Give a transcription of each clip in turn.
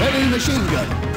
Heavy machine gun.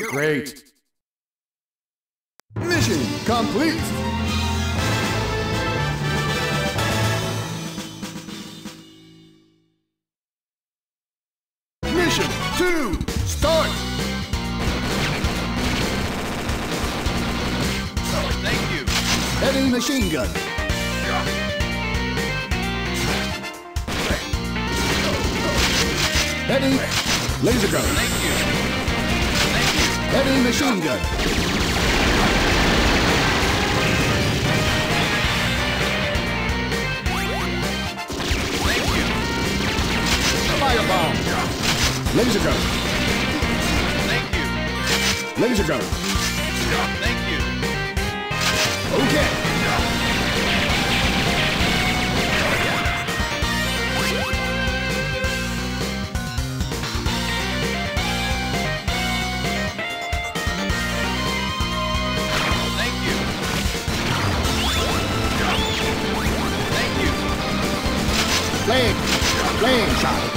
You're great. Mission complete. Mission 2, start! Oh, thank you. Heavy machine gun. Heavy laser gun. Heavy machine gun. Thank you. Firebomb. Laser gun. Thank you. Laser gun. Thank you. Okay. Flame. Flame shot.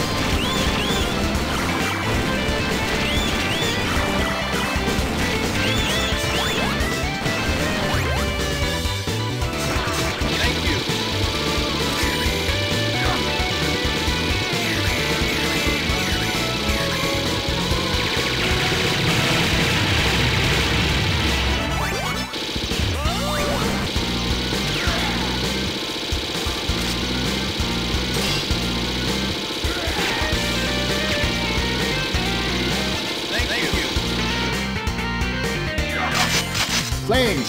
Flame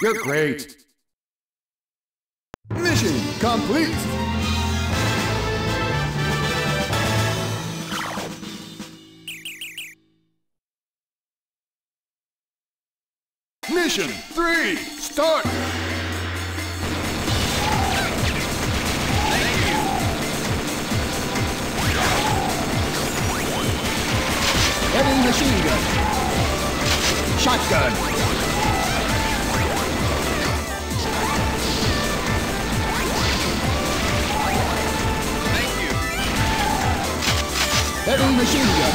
You're great. Mission complete. Mission three, start. Heavy machine gun. Shotgun. Heavy machine gun.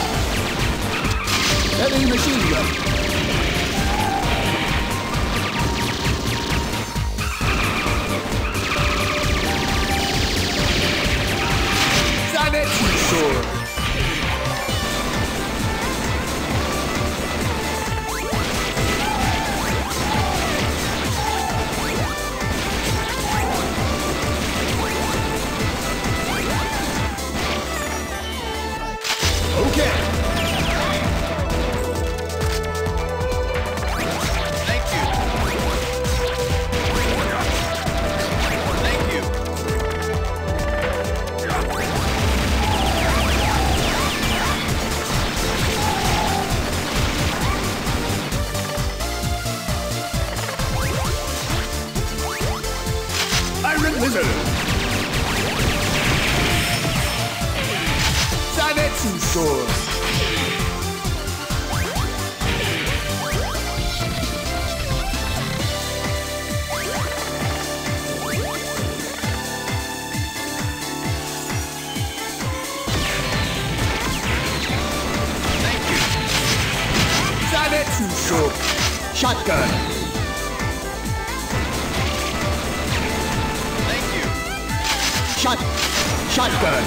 Heavy machine gun. Zantetsu sword. Zantetsu sword. Shotgun. Thank you. Shot. Shotgun.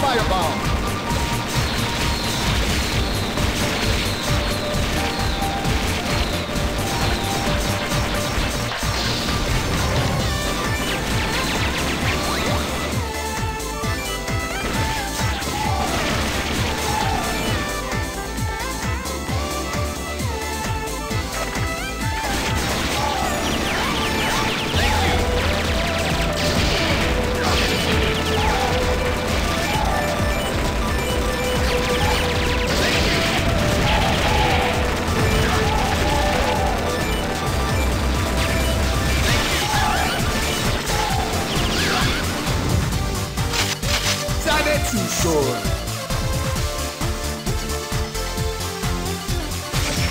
Fireball.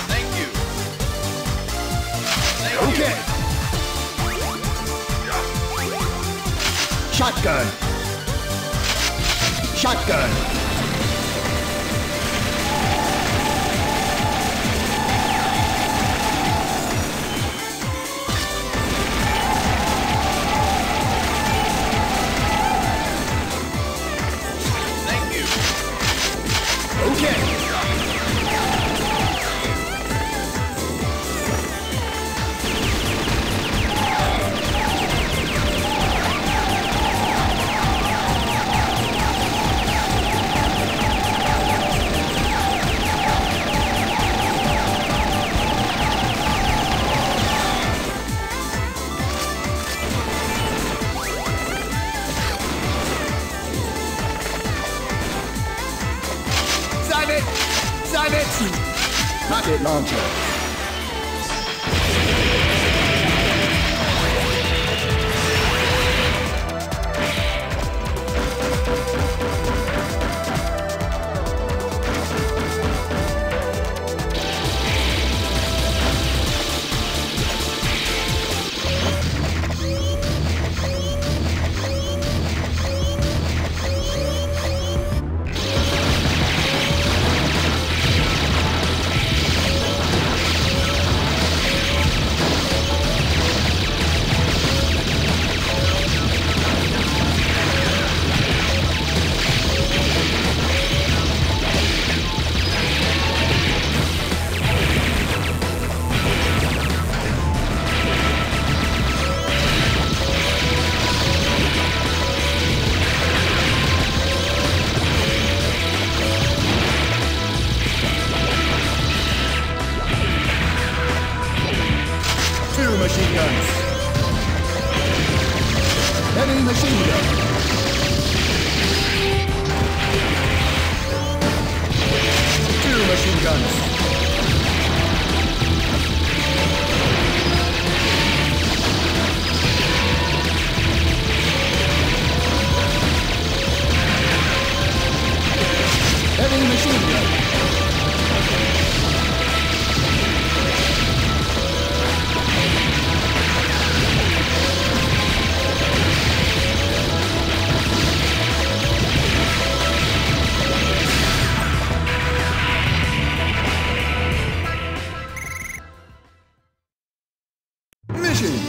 Thank you. Thank you. Okay. Shotgun. Shotgun. Rocket launcher.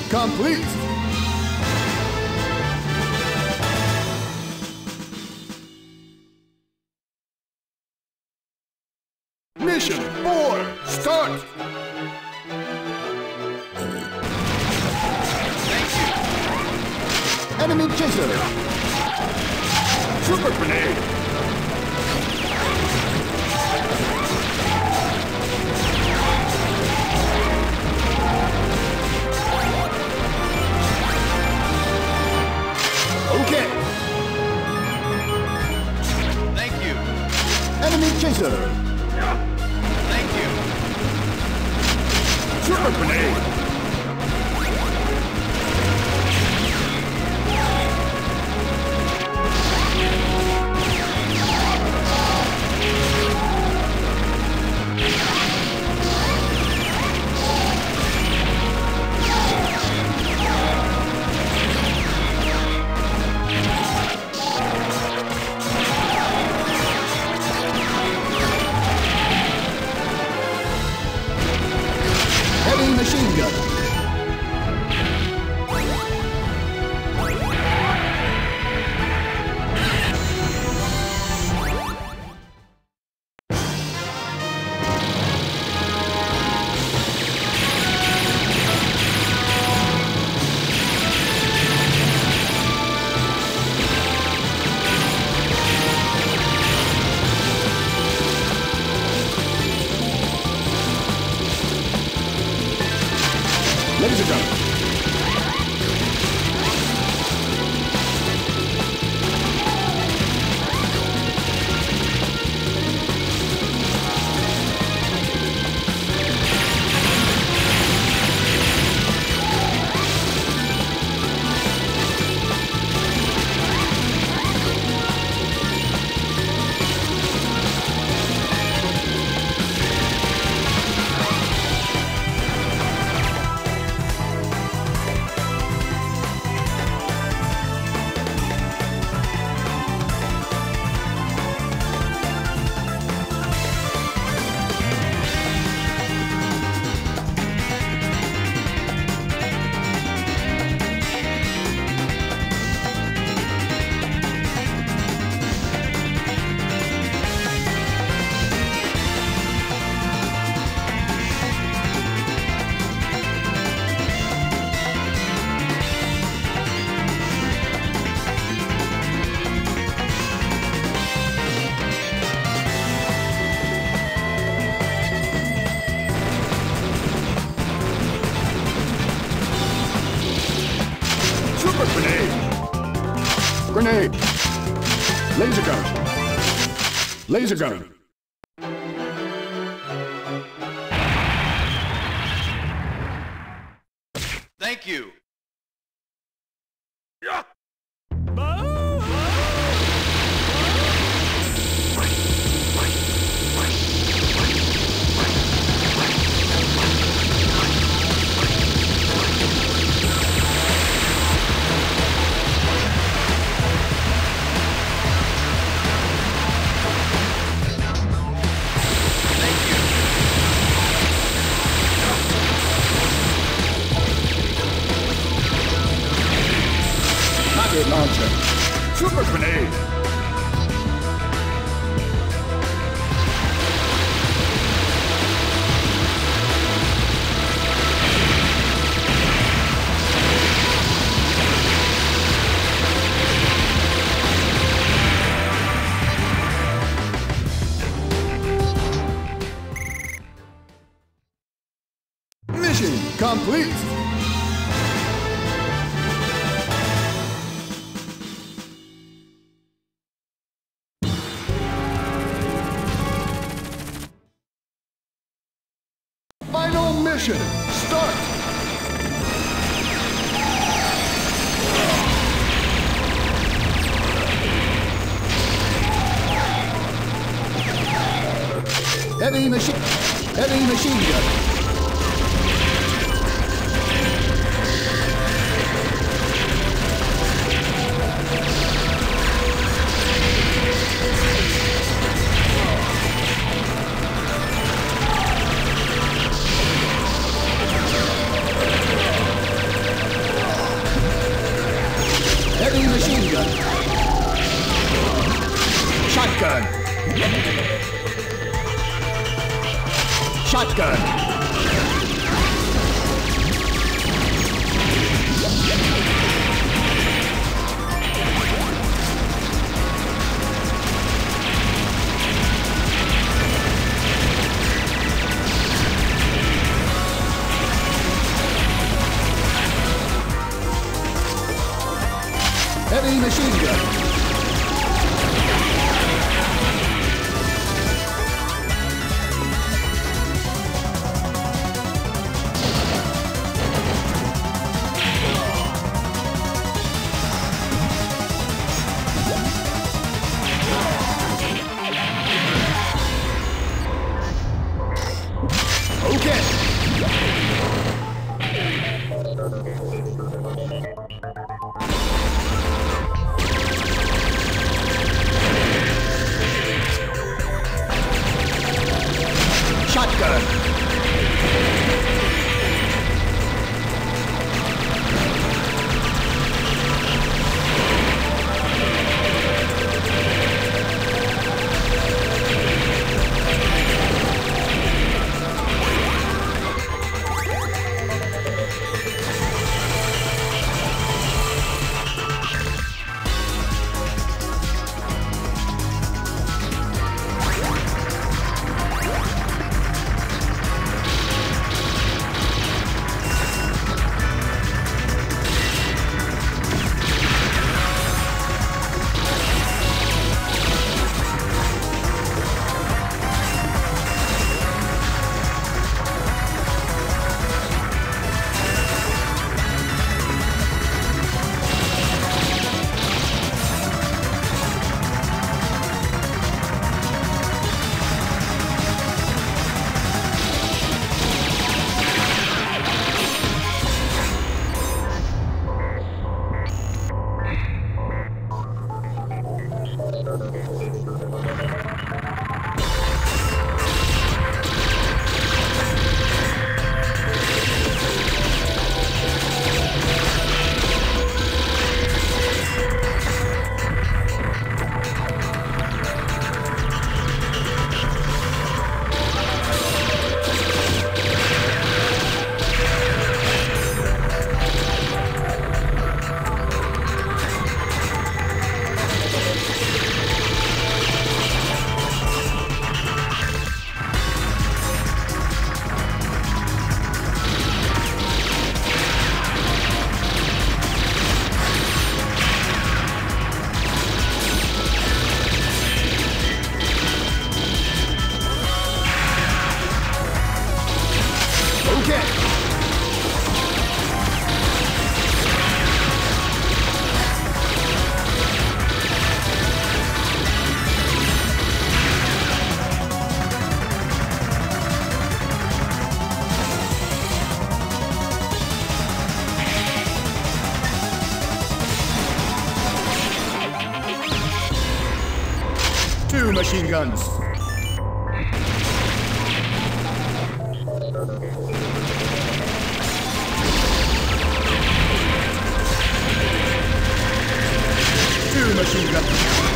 complete. Mission 4, start! Enemy chaser! Super grenade! Grenade! Laser gun! Laser gun! Super grenade!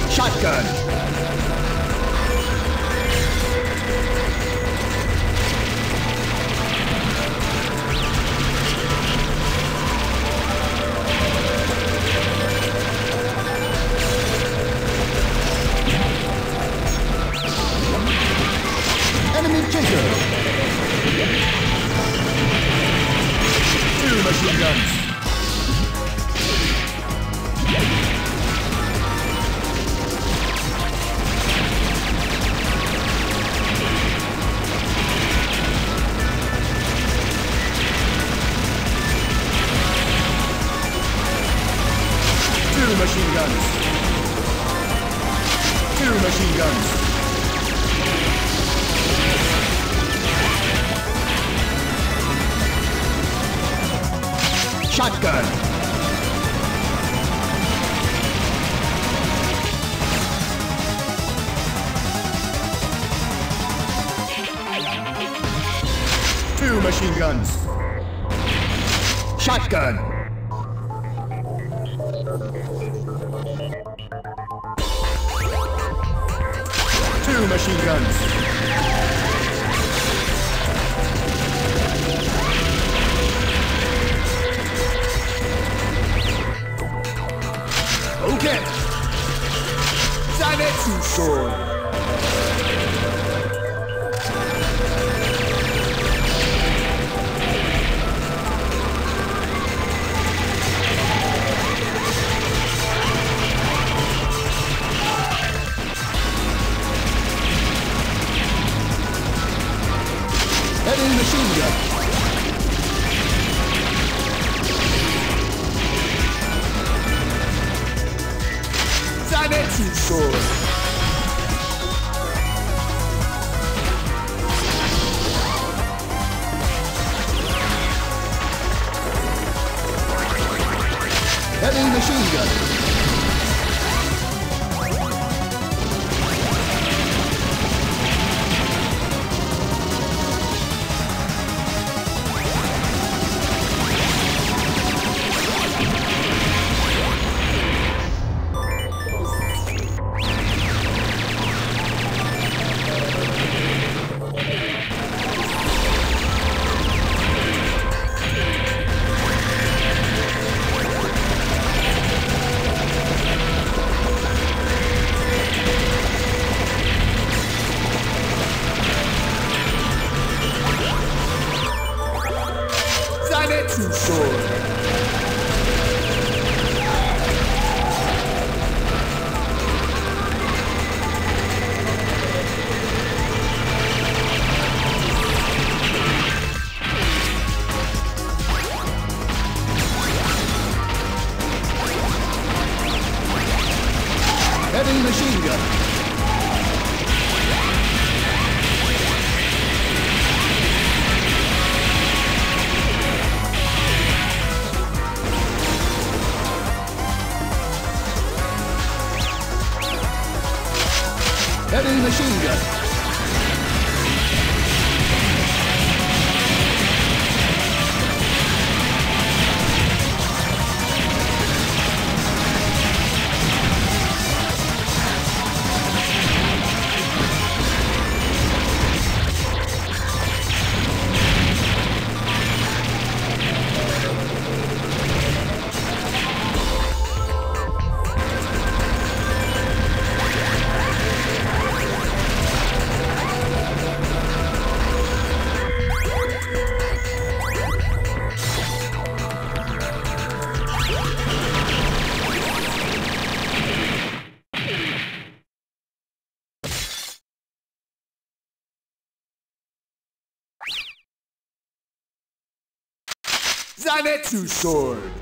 Shotgun. Shotgun. Two machine guns. Shotgun. Heavy machine gun. Sword. Sword. Zantetsu sword.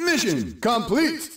Mission complete.